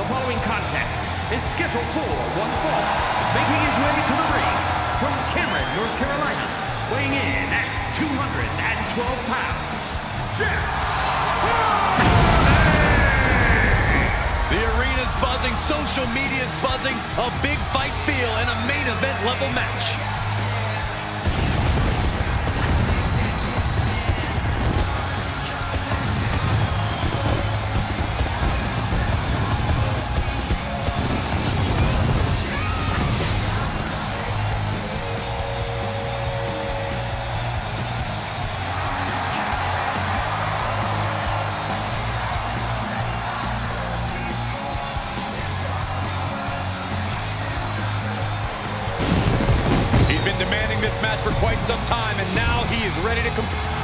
The following contest is scheduled for one fall, making his way to the ring from Cameron, North Carolina, weighing in at 212 pounds, Jeff The arena's buzzing, social media's buzzing, a big fight feel and a main event level match. Ready to compete.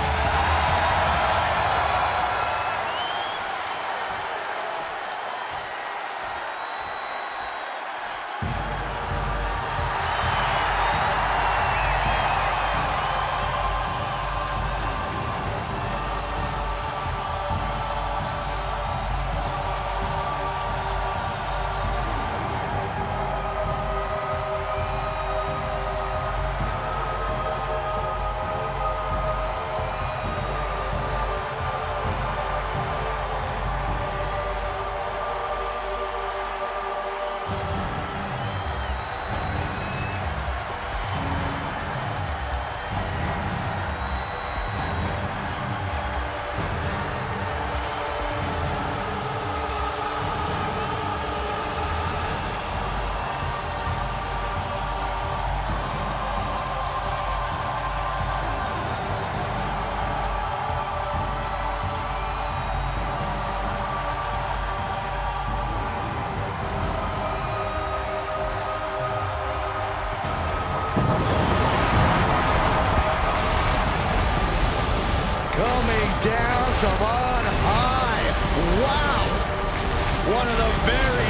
One of the very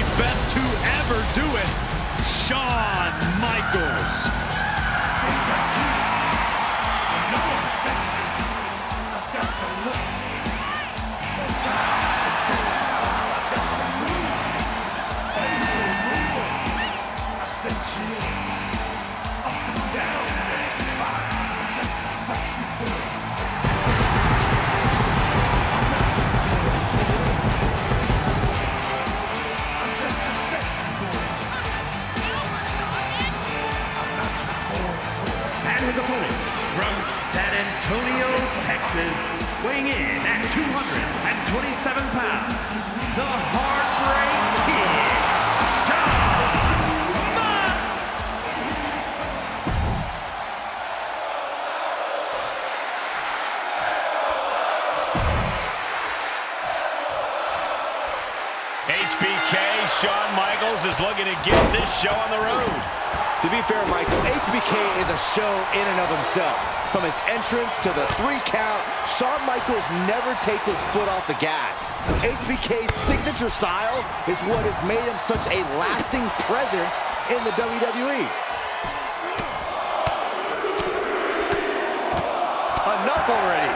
Shawn Michaels is looking to get this show on the road. To be fair, Michael, HBK is a show in and of himself. From his entrance to the three count, Shawn Michaels never takes his foot off the gas. HBK's signature style is what has made him such a lasting presence in the. WWE. Enough already.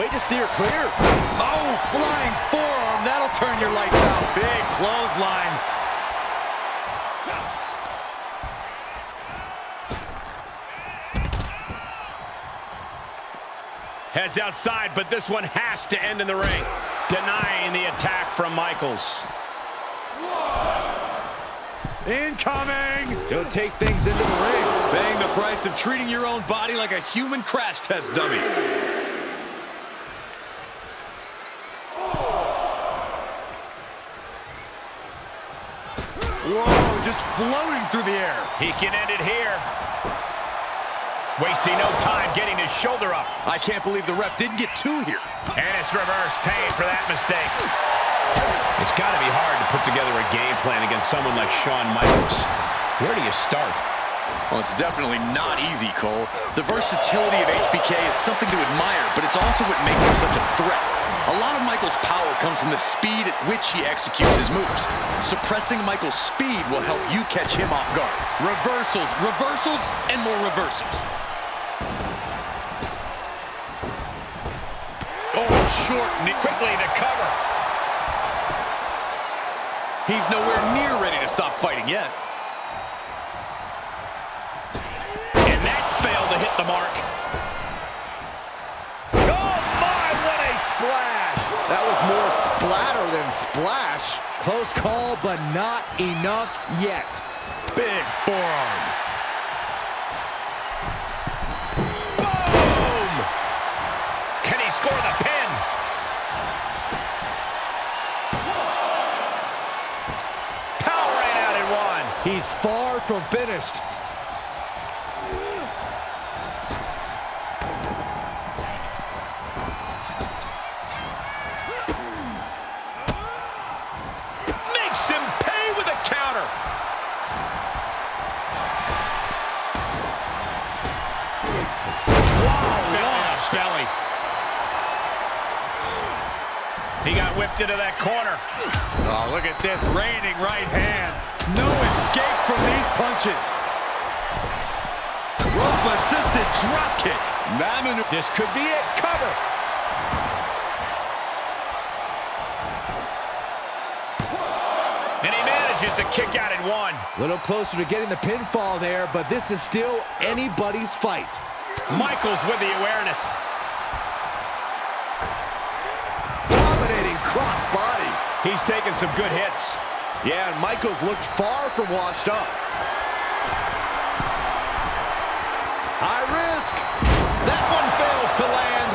Way to steer clear. Oh, flying forearm. That'll turn your lights out. Big clothesline. Heads outside, but this one has to end in the ring. Denying the attack from Michaels. Incoming! He'll take things into the ring. Paying the price of treating your own body like a human crash test dummy. Whoa, just floating through the air. He can end it here. Wasting no time getting his shoulder up. I can't believe the ref didn't get two here. And it's reverse pain for that mistake. It's got to be hard to put together a game plan against someone like Shawn Michaels. Where do you start? Well, it's definitely not easy, Cole. The versatility of HBK is something to admire, but it's also what makes him such a threat. A lot of Michael's power comes from the speed at which he executes his moves. Suppressing Michael's speed will help you catch him off guard. Reversals, reversals, and more reversals. Oh, short, quickly to cover. He's nowhere near ready to stop fighting yet. Splash. That was more splatter than splash. Close call, but not enough yet. Big forearm. Boom! Can he score the pin? Power ran out in one. He's far from finished. Makes him pay with a counter. Wow, belly. He got whipped into that corner. Oh, look at this, raining right hands. No escape from these punches. Rope-assisted drop kick. That This could be it. Cover. Manages to kick out in one. A little closer to getting the pinfall there, but this is still anybody's fight. Michaels with the awareness. Dominating crossbody. He's taking some good hits. Yeah, and Michaels looked far from washed up. High risk. That one fails to land.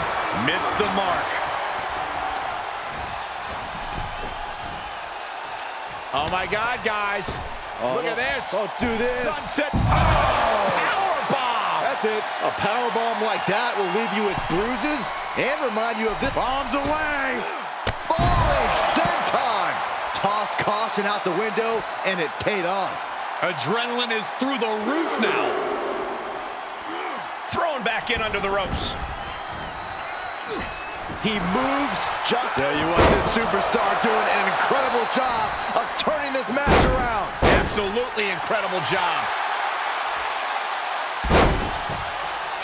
missed the mark. Oh, my God, guys. Oh, Look at oh, this. Don't do this. Sunset. Oh, power bomb. That's it. A power bomb like that will leave you with bruises and remind you of this. Bombs away. Falling senton. Tossed caution out the window, and it paid off. Adrenaline is through the roof now. Thrown back in under the ropes. He moves just... There you want this superstar doing an incredible job turning this match around. Absolutely incredible job.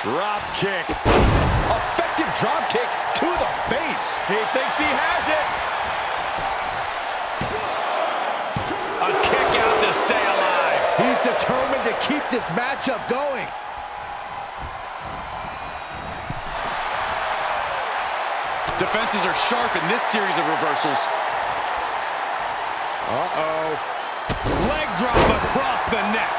Drop kick. Effective drop kick to the face. He thinks he has it. A kick out to stay alive. He's determined to keep this matchup going. Defenses are sharp in this series of reversals. Uh-oh. Leg drop across the neck.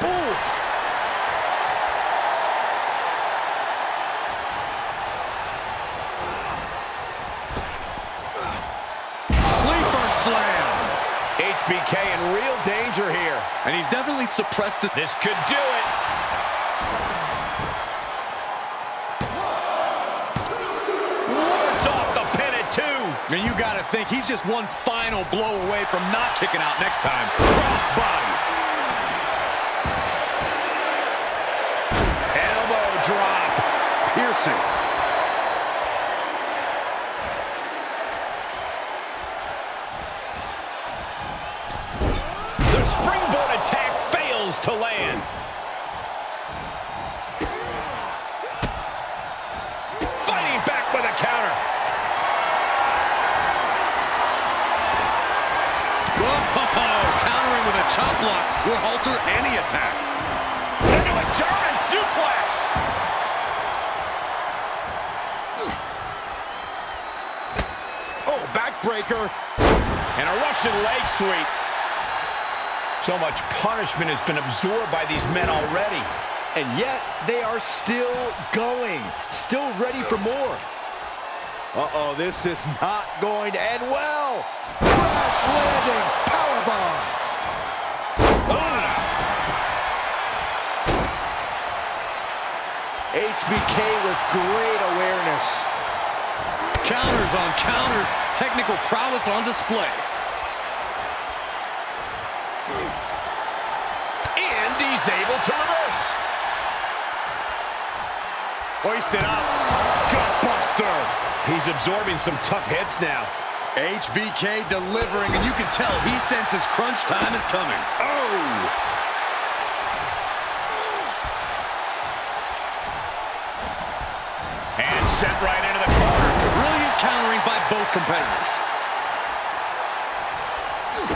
Oof. Sleeper slam. HBK in real danger here. And he's definitely suppressed the... This could do it. To think he's just one final blow away from not kicking out next time. Crossbody. Elbow drop. Piercing. Chop block will halter any attack. Into a German suplex. Oh, backbreaker. And a Russian leg sweep. So much punishment has been absorbed by these men already. And yet, they are still going. Still ready for more. Uh-oh, this is not going to end well. Crash landing, powerbomb. HBK with great awareness. Counters on counters. Technical prowess on display. And he's able to reverse. Hoisted up. Gutbuster. He's absorbing some tough hits now. HBK delivering, and you can tell he senses crunch time is coming. Oh! Sent right into the corner. Brilliant countering by both competitors.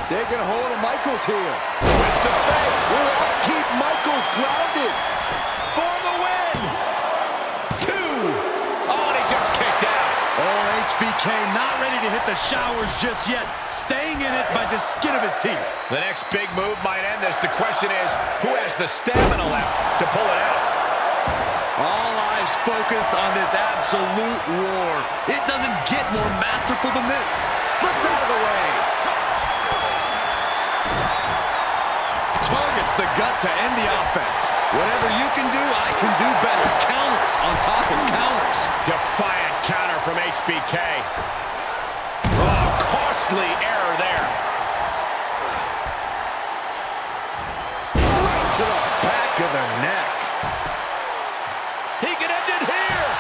Taking a hold of Michaels here. Twist of fate. Will that keep Michaels grounded? For the win. Two. Oh, and he just kicked out. Oh, HBK not ready to hit the showers just yet. Staying in it by the skin of his teeth. The next big move might end this. The question is, who has the stamina left to pull it out? All eyes focused on this absolute war. It doesn't get more masterful than this. Slips out of the way. Targets the gut to end the offense. Whatever you can do, I can do better. Counters on top of counters. Defiant counter from HBK. Oh, costly error there.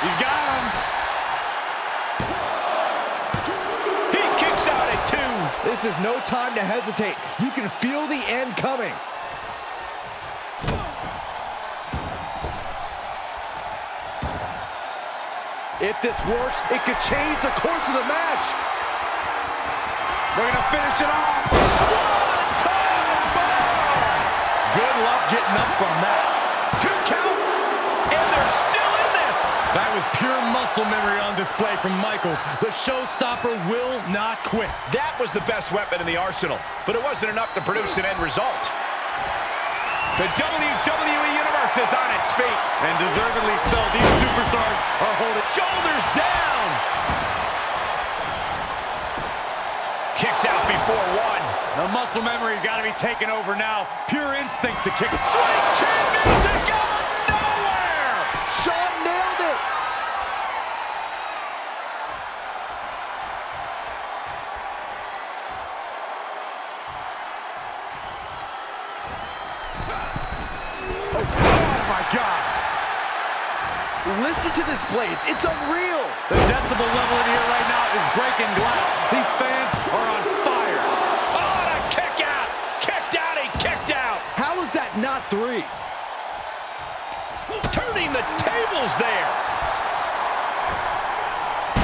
He's got him. He kicks out at two. This is no time to hesitate. You can feel the end coming. If this works, it could change the course of the match. We're going to finish it off. Swanton! Good luck getting up from that. Two count, and they're still. That was pure muscle memory on display from Michaels. The showstopper will not quit. That was the best weapon in the arsenal, but it wasn't enough to produce an end result. The WWE Universe is on its feet. And deservedly so. These superstars are holding Shoulders down. Kicks out before one. The muscle memory's got to be taken over now. Pure instinct to kick. Sweet chin not three? Turning the tables there.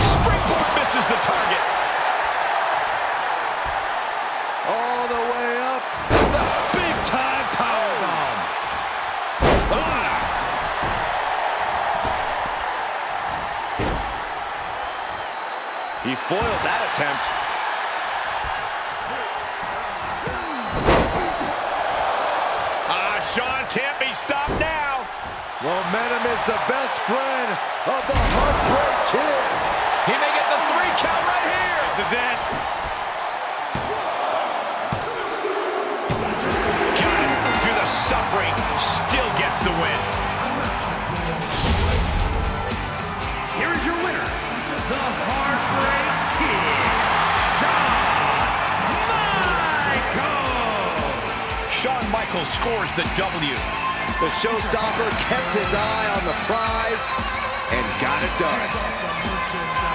Springboard misses the target. All the way up. The Big time powerbomb. Ah. He foiled that attempt. Shawn can't be stopped now. Momentum is the best friend of the Heartbreak Kid. He may get the three count right here. This is it. Got. Through the suffering, still gets the win. Here is your winner, the Heartbreak Michaels scores the W. The showstopper kept his eye on the prize and got it done.